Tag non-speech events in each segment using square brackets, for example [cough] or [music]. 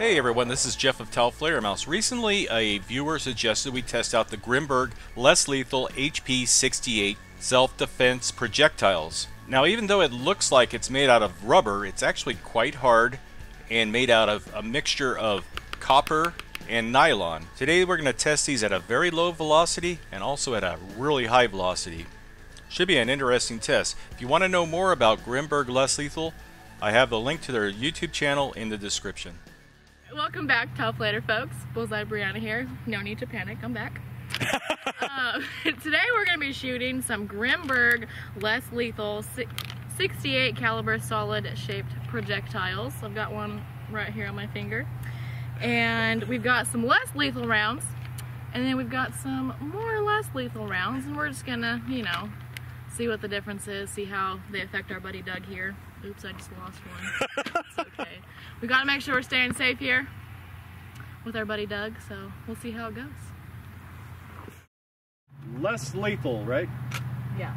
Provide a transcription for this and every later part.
Hey everyone, this is Jeff of Taofledermaus. Recently, a viewer suggested we test out the Grimburg less lethal HP68 self-defense projectiles. Now, even though it looks like it's made out of rubber, it's actually quite hard and made out of a mixture of copper and nylon. Today we're going to test these at a very low velocity and also at a really high velocity. Should be an interesting test. If you want to know more about Grimburg Less Lethal, I have the link to their YouTube channel in the description. Welcome back, Tau Flatter folks. Bullseye Brianna here. No need to panic, I'm back. uh, [laughs] [laughs] today we're going to be shooting some Grimburg less lethal 68 caliber solid shaped projectiles. I've got one right here on my finger. And we've got some less lethal rounds. And then we've got some more or less lethal rounds. And we're just going to, you know, see what the difference is, see how they affect our buddy Doug here. Oops, I just lost one. it's okay. We gotta make sure we're staying safe here with our buddy Doug, so we'll see how it goes. Less lethal, right? Yeah.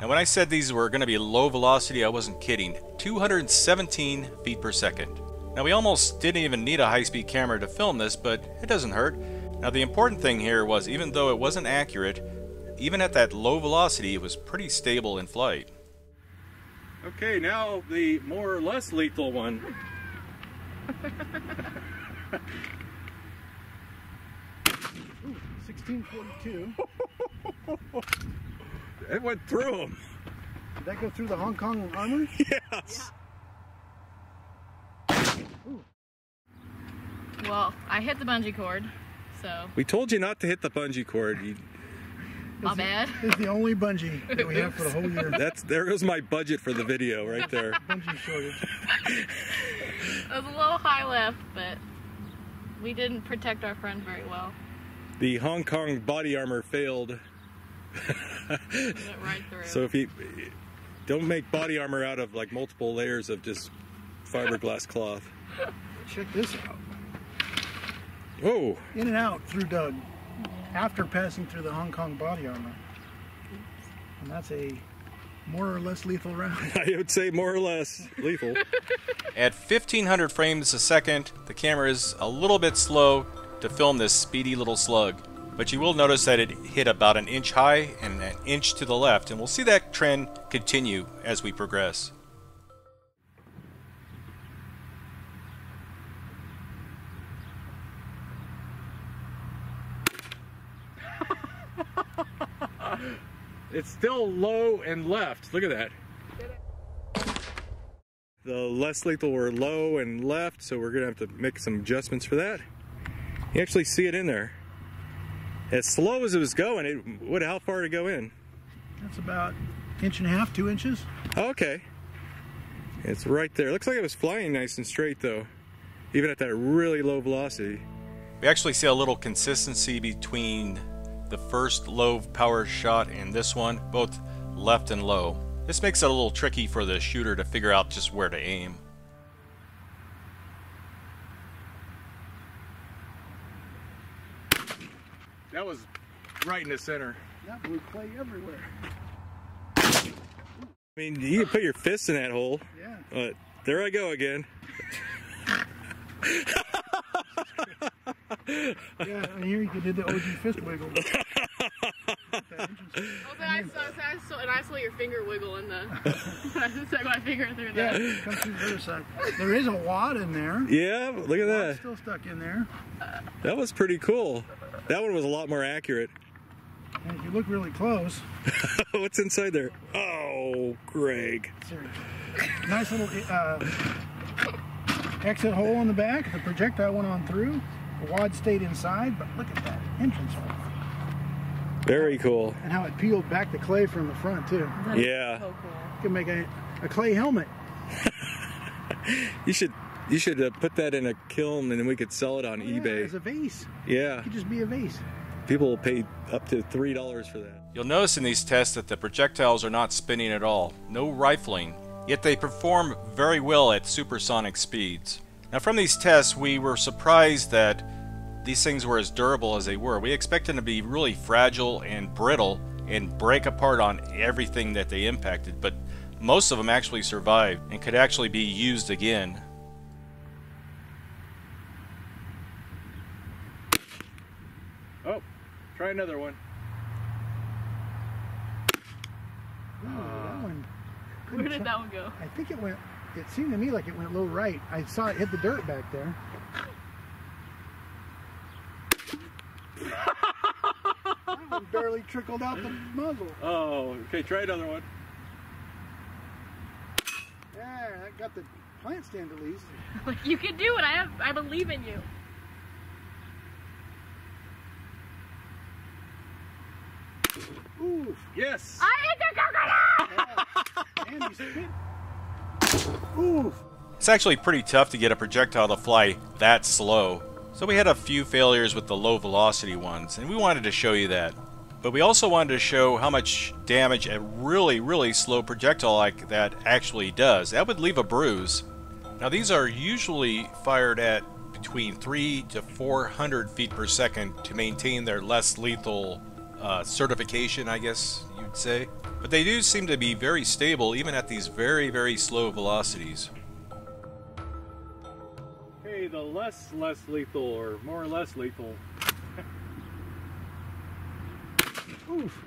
Now when I said these were going to be low velocity, I wasn't kidding. 217 feet per second. Now we almost didn't even need a high-speed camera to film this, but it doesn't hurt. Now the important thing here was even though it wasn't accurate, even at that low velocity it was pretty stable in flight. Okay, now the more or less lethal one. Ooh, 1642. [laughs] it went through him. Did that go through the Hong Kong armor? [laughs] Yes. Well, I hit the bungee cord, so We told you not to hit the bungee cord. You, my bad. This is the only bungee that we have for the whole year. that's there goes my budget for the video right there. [laughs] bungee shortage. It was a little high left, but we didn't protect our friend very well. The Hong Kong body armor failed. Went right through. [laughs] So if you don't make body armor out of like multiple layers of just fiberglass cloth. Check this out. Whoa! In and out through Doug after passing through the Hong Kong body armor. And that's a more or less lethal round. [laughs] I would say more or less lethal. [laughs] At 1500 frames a second, the camera is a little bit slow to film this speedy little slug. But you will notice that it hit about an inch high and an inch to the left, and we'll see that trend continue as we progress. It's still low and left. Look at that. The less lethal were low and left, so we're gonna have to make some adjustments for that. You actually see it in there. As slow as it was going, it what? How far to go in? That's about inch and a half, two inches. Okay. It's right there. Looks like it was flying nice and straight though, even at that really low velocity. We actually see a little consistency between the first low power shot and this one, both left and low. This makes it a little tricky for the shooter to figure out just where to aim. That was right in the center. That blew clay everywhere. I mean, you can put your fist in that hole. Yeah. But there I go again. [laughs] Yeah, and here you did the OG fist wiggle. [laughs] Oh, then I saw, I saw, and I saw your finger wiggle in the. [laughs] I stuck my finger through Yeah, that. come through the other side. There is a wad in there. Yeah, look at Wad's that. still stuck in there. That was pretty cool. That one was a lot more accurate. [laughs] And if you look really close, What's inside there? Oh, Gregg. seriously, nice little uh, exit hole in the back. The projectile went on through. The wad stayed inside, but look at that entrance hole. Very cool. And how it peeled back the clay from the front, too. That is Yeah. So cool. You can make a, a clay helmet. [laughs] You should you should uh, put that in a kiln and then we could sell it on Yeah, eBay. as a vase. Yeah, It could just be a vase. people will pay up to three dollars for that. You'll notice in these tests that the projectiles are not spinning at all, no rifling, yet they perform very well at supersonic speeds. Now from these tests we were surprised that these things were as durable as they were. We expected them to be really fragile and brittle and break apart on everything that they impacted, but most of them actually survived and could actually be used again. Oh, try another one. Ooh, that ah. one. Where did that one go? I think it went. It seemed to me like it went low right. I saw it hit the dirt back there. that [laughs] one barely trickled out the muzzle. Oh, okay, try another one. Yeah, that got the plant stand at least. [laughs] You can do it. I have. I believe in you. Ooh, Yes! I hit the coconut. Andy spit. It's actually pretty tough to get a projectile to fly that slow. So we had a few failures with the low velocity ones, and we wanted to show you that. But we also wanted to show how much damage a really, really slow projectile like that actually does. That would leave a bruise. Now these are usually fired at between 3 to 400 feet per second to maintain their less lethal uh, certification, I guess you'd say. But they do seem to be very stable even at these very, very slow velocities. Hey, the less less lethal or more or less lethal. [laughs] oof.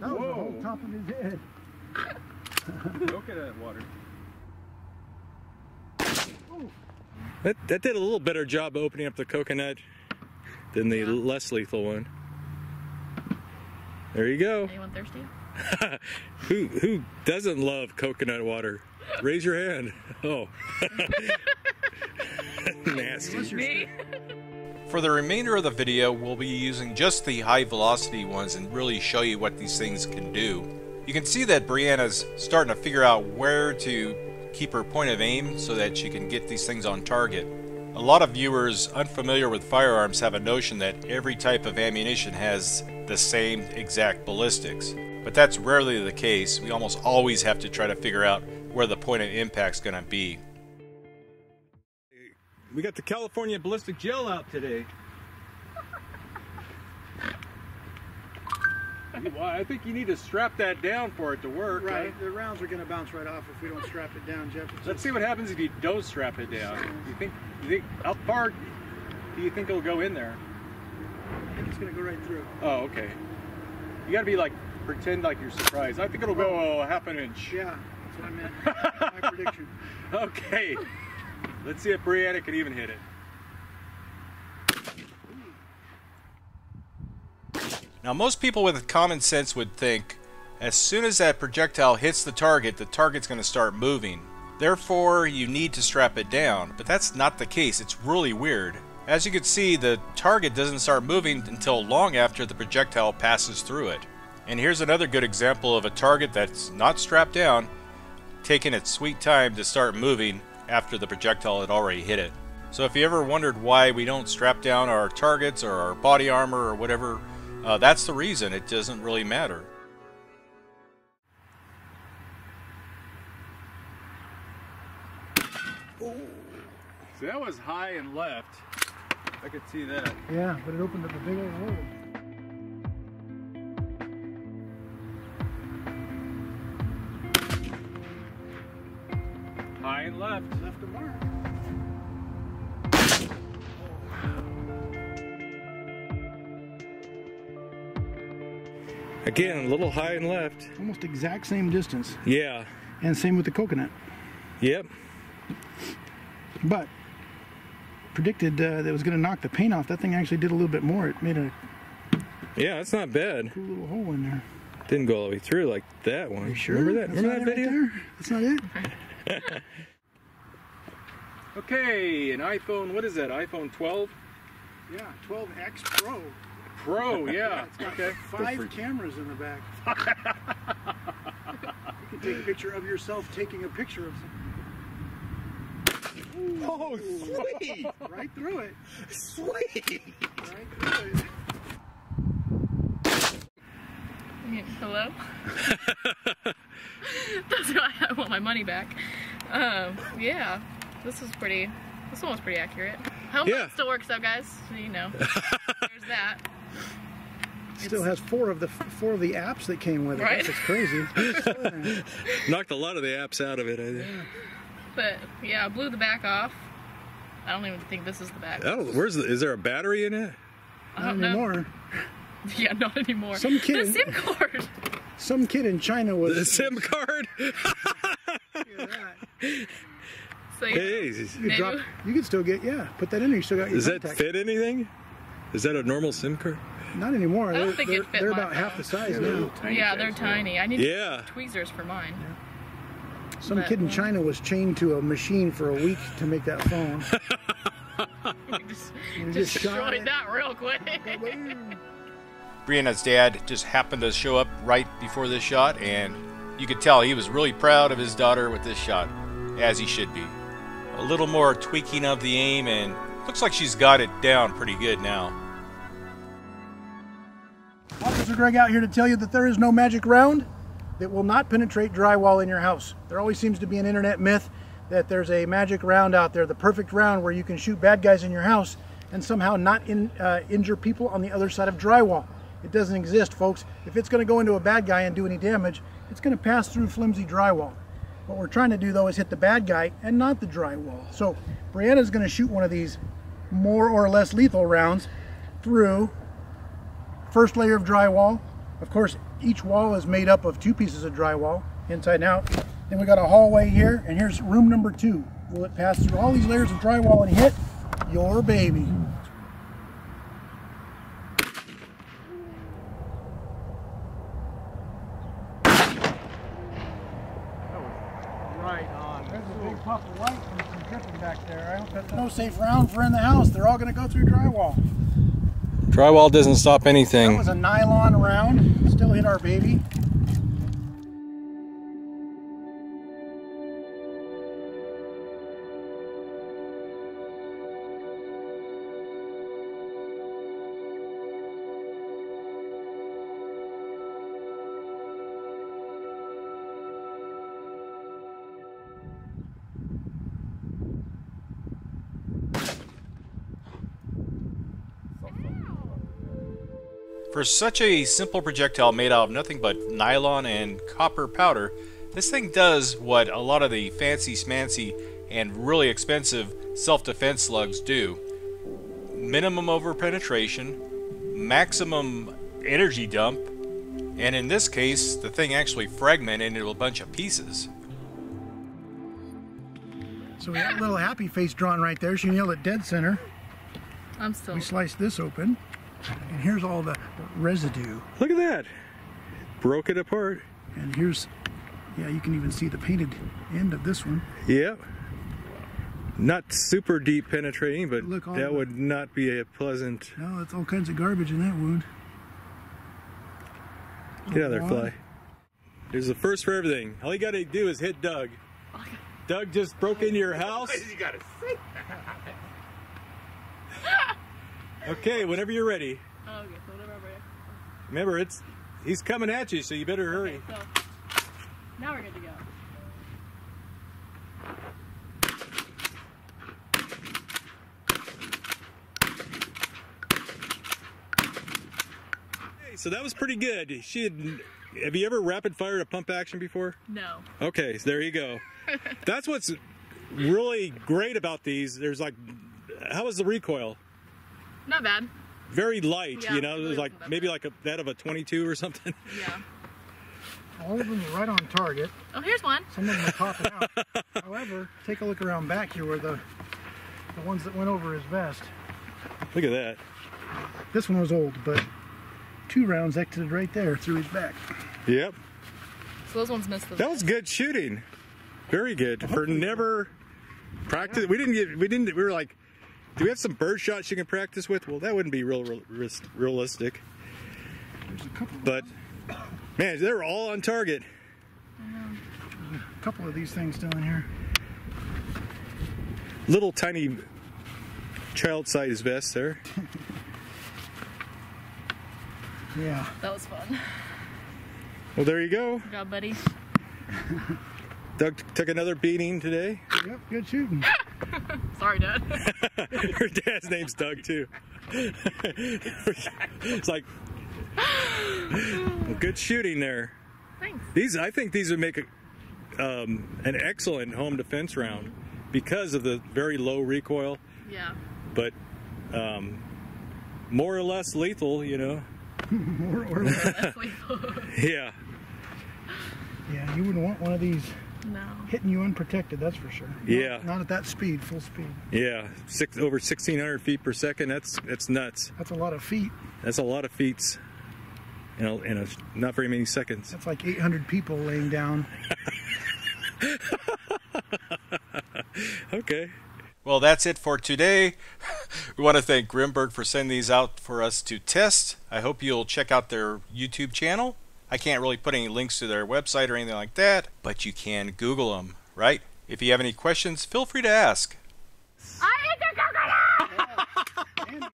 That was the whole Whoa. top of his head. Look at that water. That, that did a little better job opening up the coconut than the less lethal one. There you go. Anyone thirsty? [laughs] Who who doesn't love coconut water? Raise your hand. Oh. [laughs] Nasty. Me. For the remainder of the video, we'll be using just the high velocity ones and really show you what these things can do. You can see that Brianna's starting to figure out where to keep her point of aim so that she can get these things on target. A lot of viewers unfamiliar with firearms have a notion that every type of ammunition has the same exact ballistics. But that's rarely the case. We almost always have to try to figure out where the point of impact is going to be. We got the California ballistic gel out today. [laughs] Well, I think you need to strap that down for it to work. Right, the rounds are going to bounce right off if we don't strap it down, Jeff. Let's see what happens if you don't strap it down. You think, you think, how far do you think it'll go in there? I think it's going to go right through. Oh, okay. You gotta be like, pretend like you're surprised. I think it'll go a uh, half an inch. Yeah, that's what I meant. [laughs] My prediction. Okay. Let's see if Brianna can even hit it. Now, most people with common sense would think as soon as that projectile hits the target, the target's going to start moving. Therefore, you need to strap it down. But that's not the case. It's really weird. As you can see, the target doesn't start moving until long after the projectile passes through it. And here's another good example of a target that's not strapped down, taking its sweet time to start moving after the projectile had already hit it. So if you ever wondered why we don't strap down our targets or our body armor or whatever, uh, that's the reason. It doesn't really matter. So that was high and left. I could see that. Yeah, but it opened up a big old hole. High and left. Left a mark. Again, a little high and left. Almost exact same distance. Yeah. And same with the coconut. Yep. But predicted uh, that it was going to knock the paint off. That thing actually did a little bit more. It made a Yeah, that's not bad. cool little hole in there. Didn't go all the way through like that one. You sure? Remember that? That's Remember that video? Right? That's not it? [laughs] Okay, an iPhone, what is that? iPhone 12 Yeah, 12X Pro. Pro, yeah. It's got Okay. five cameras in the back. [laughs] you can take a picture of yourself taking a picture of something. Oh, sweet! [laughs] Right through it. sweet! Right through it. Hello? [laughs] That's why I want my money back. Um, yeah, this was pretty, this one was pretty accurate. Home Yeah. still works though, guys. So you know, there's that. Still has four of the four of the apps that came with it. Right. That's crazy. [laughs] Knocked a lot of the apps out of it. I think. But yeah, I blew the back off. I don't even think this is the back. I don't. Where's the? Is there a battery in it? I Not don't know. anymore. [laughs] Yeah, not anymore. Some kid- The SIM card. Some kid in China was. The SIM card. So yeah, Hey, You could, Maybe. drop, you could still get yeah. Put that in there. You still got your does that fit anything? Is that a normal SIM card? Not anymore. I don't they're think they're, it fit they're my about half the phone. size now. yeah, they're tiny. I need Yeah. tweezers for mine. Some But- kid in uh, China was chained to a machine for a week to make that phone. We [laughs] just You just destroyed that real quick. Brianna's dad just happened to show up right before this shot, and you could tell he was really proud of his daughter with this shot, as he should be. A little more tweaking of the aim, and looks like she's got it down pretty good now. Officer Gregg out here to tell you that there is no magic round that will not penetrate drywall in your house. There always seems to be an internet myth that there's a magic round out there, the perfect round where you can shoot bad guys in your house and somehow not in, uh, injure people on the other side of drywall. It doesn't exist, folks. If it's going to go into a bad guy and do any damage, it's going to pass through flimsy drywall. What we're trying to do though is hit the bad guy and not the drywall. So Brianna's going to shoot one of these more or less lethal rounds through first layer of drywall. Of course, each wall is made up of two pieces of drywall, inside and out. Then we got a hallway here, and here's room number two. Will it pass through all these layers of drywall and hit your baby? Right on. There's a big puff of light and some dripping back there. I hope that's no safe round for in the house. They're all going to go through drywall. Drywall doesn't stop anything. That was a nylon round. Still hit our baby. For such a simple projectile made out of nothing but nylon and copper powder, this thing does what a lot of the fancy smancy and really expensive self-defense slugs do. Minimum over penetration, maximum energy dump, and in this case, the thing actually fragmented into a bunch of pieces. So we got a little happy face drawn right there. She nailed it dead center. I'm still. We sliced this open. And here's all the residue. Look at that. Broke it apart. And here's, yeah, you can even see the painted end of this one. Yep. Not super deep penetrating, but Look, that the- would not be a pleasant. No, it's all kinds of garbage in that wound. Get out of there, fly. There's the first for everything. All you gotta do is hit Doug. Oh, Doug just broke into your [laughs] house. You gotta say Okay, whenever you're ready. Oh, okay, so whatever. we're- Remember, it's he's coming at you, so you better hurry. So now we're good to go. Hey, so that was pretty good. She had. Have you ever rapid fired a pump action before? No. Okay, so there you go. [laughs] That's what's really great about these. There's like, how was the recoil? Not bad. Very light, Yeah, you know. it It was like maybe bad. like a, that of a 22 or something. [laughs] Yeah. All of them are right on target. Oh, here's one. Some of them are popping out. [laughs] However, take a look around back here where the the ones that went over his vest. Look at that. This one was old, but two rounds exited right there through his back. Yep. So those ones missed the. That was good shooting. Very good for never practice. We didn't get. We didn't. We were like, do we have some bird shots you can practice with? Well, that wouldn't be real, real realistic. There's a couple, But man, they were all on target. a couple of these things down here. Little tiny child-sized vests there. [laughs] Yeah. That was fun. Well, there you go. Good job, buddy. Doug took another beating today. Yep. Good shooting. [laughs] Sorry, Dad. [laughs] Her dad's name's Doug too. [laughs] it's like well, good shooting there. Thanks. These, I think, these would make a, um, an excellent home defense round because of the very low recoil, Yeah. but um, more or less lethal. You know. [laughs] Or- or- That's lethal. Yeah. yeah, you wouldn't want one of these no. hitting you unprotected, that's for sure. Not- Yeah. Not, at that speed, full speed. Yeah. Six over 1,600 feet per second. That's that's nuts. That's a lot of feet. That's a lot of feet. In a, in a not very many seconds. That's like 800 people laying down. [laughs] Okay. Well, that's it for today. [laughs] we want to thank Grimburg for sending these out for us to test. I hope you'll check out their YouTube channel. I can't really put any links to their website or anything like that, but you can Google them, right? If you have any questions, feel free to ask. [laughs]